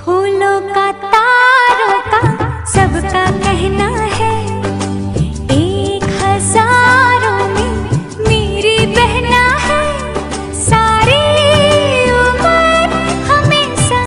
फूलों का